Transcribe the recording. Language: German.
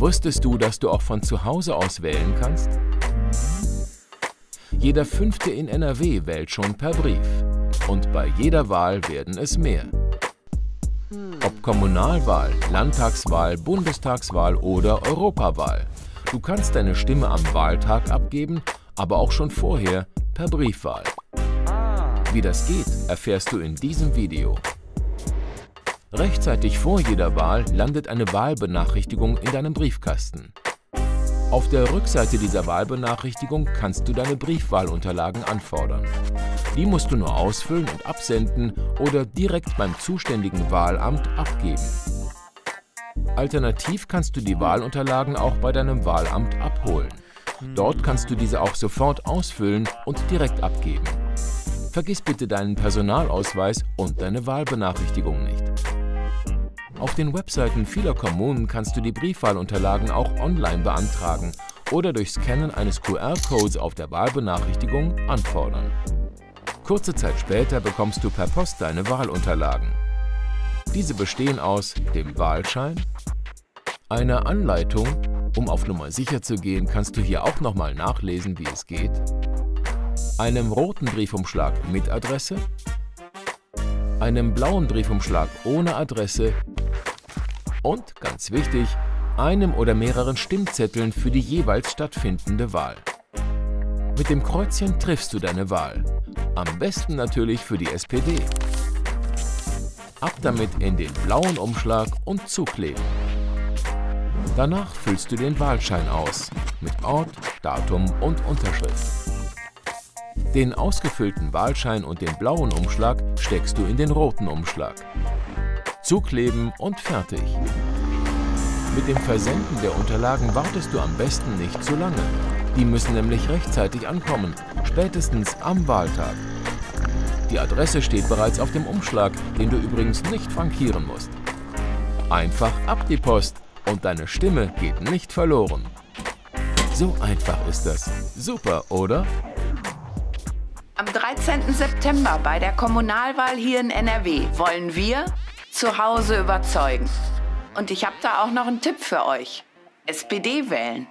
Wusstest du, dass du auch von zu Hause aus wählen kannst? Jeder Fünfte in NRW wählt schon per Brief. Und bei jeder Wahl werden es mehr. Ob Kommunalwahl, Landtagswahl, Bundestagswahl oder Europawahl. Du kannst deine Stimme am Wahltag abgeben, aber auch schon vorher per Briefwahl. Wie das geht, erfährst du in diesem Video. Rechtzeitig vor jeder Wahl landet eine Wahlbenachrichtigung in deinem Briefkasten. Auf der Rückseite dieser Wahlbenachrichtigung kannst du deine Briefwahlunterlagen anfordern. Die musst du nur ausfüllen und absenden oder direkt beim zuständigen Wahlamt abgeben. Alternativ kannst du die Wahlunterlagen auch bei deinem Wahlamt abholen. Dort kannst du diese auch sofort ausfüllen und direkt abgeben. Vergiss bitte deinen Personalausweis und deine Wahlbenachrichtigung nicht. Auf den Webseiten vieler Kommunen kannst du die Briefwahlunterlagen auch online beantragen oder durch Scannen eines QR-Codes auf der Wahlbenachrichtigung anfordern. Kurze Zeit später bekommst du per Post deine Wahlunterlagen. Diese bestehen aus dem Wahlschein, einer Anleitung, um auf Nummer sicher zu gehen, kannst du hier auch nochmal nachlesen, wie es geht, einem roten Briefumschlag mit Adresse, einem blauen Briefumschlag ohne Adresse und, ganz wichtig, einem oder mehreren Stimmzetteln für die jeweils stattfindende Wahl. Mit dem Kreuzchen triffst du deine Wahl. Am besten natürlich für die SPD. Ab damit in den blauen Umschlag und zukleben. Danach füllst du den Wahlschein aus mit Ort, Datum und Unterschrift. Den ausgefüllten Wahlschein und den blauen Umschlag steckst du in den roten Umschlag. Zukleben und fertig. Mit dem Versenden der Unterlagen wartest du am besten nicht zu lange. Die müssen nämlich rechtzeitig ankommen, spätestens am Wahltag. Die Adresse steht bereits auf dem Umschlag, den du übrigens nicht frankieren musst. Einfach ab die Post und deine Stimme geht nicht verloren. So einfach ist das. Super, oder? Am 13. September bei der Kommunalwahl hier in NRW wollen wir zu Hause überzeugen. Und ich habe da auch noch einen Tipp für euch. SPD wählen.